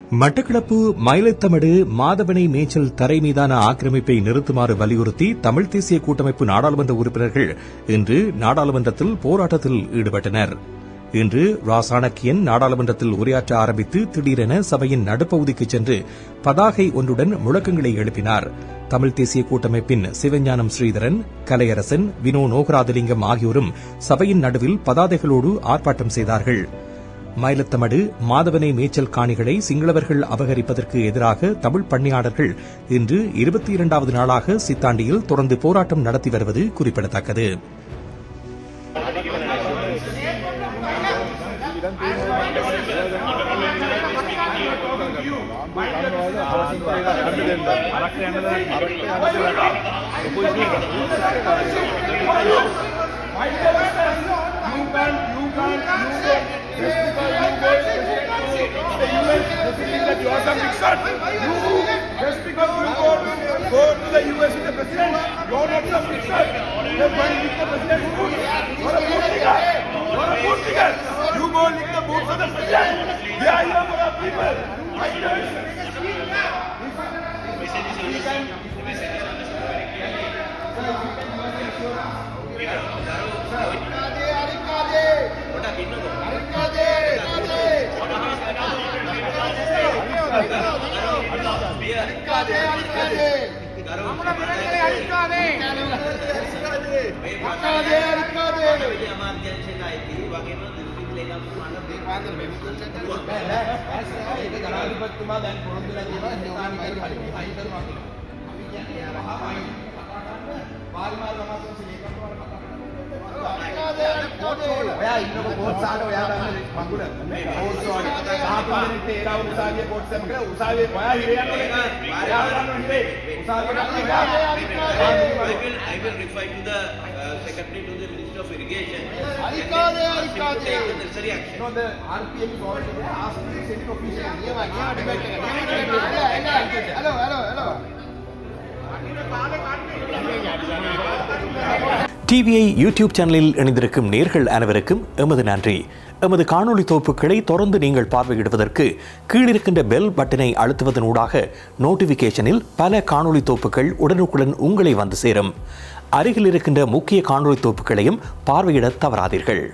மட்டக்களப்பு மயிலத்தமடு மாதவனை மேய்ச்சல் தரை மீதான ஆக்கிரமிப்பை நிறுத்துமாறு வலியுறுத்தி தமிழ் தேசிய கூட்டமைப்பு நாடாளுமன்ற உறுப்பினர்கள் இன்று நாடாளுமன்றத்தில் போராட்டத்தில் ஈடுபட்டனர். இன்று ராசாணக்கியன் நாடாளுமன்றத்தில் உரையாற்ற ஆரம்பித்து திடீரென சபையின் நடுப்பகுதிக்கு சென்று பதாகை ஒன்றுடன் முழக்கங்களை எழுப்பினார். தமிழ் தேசிய கூட்டமைப்பின் சிவஞானம் ஸ்ரீதரன் கலையரசன் வினோ நோகராதலிங்கம் ஆகியோரும் சபையின் நடுவில் பதாதைகளோடு ஆர்ப்பாட்டம் செய்தார்கள். மயிலத்தமடு மாதவனை மேய்ச்சல் காணிகளை சிங்களவர்கள் அபகரிப்பதற்கு எதிராக தமிழ் பண்ணையாளர்கள் இன்று இருபத்தி இரண்டாவது நாளாக சித்தாண்டியில் தொடர்ந்து போராட்டம் நடத்தி வருவது குறிப்பிடத்தக்கது. அரசு Cadê? Cadê? ජනාධිපතිතුමා දැන් පොරොන්දු වෙලා තියෙනවා නියෝගාධිකාරී හරියට හයි කරනවා කියලා. අපි කියන්නේ වහමයි කතා කරන්න පාරිමාල් අමාත්‍යංශ ලේකම්තුමාට කතා කරන්න. ඔයා ඉන්නකො කෝච් සාන ඔයාලා මඟුල කෝච් වගේ probablemente era un usuario por siempre, usuario, voy a ir a I will refer to the uh, secretary to the Minister of Irrigation. No, the RPM is already asked the city official. Hello, hello, hello. TVI YouTube சேனலில் இணைந்திருக்கும் நேர்கள் அனைவருக்கும் எமது நன்றி. எமது காணொளி தொகுப்புகளை தொடர்ந்து நீங்கள் பார்வையிடுவதற்கு கீழிருக்கின்ற பெல் பட்டனை அழுத்துவதனூடாக நோட்டிபிகேஷனில் பல காணொலி தொகுப்புகள் உடனுக்குடன் உங்களை வந்து சேரும். அருகில் இருக்கின்ற முக்கிய காணொலி தொகுப்புகளையும் பார்வையிட தவறாதீர்கள்.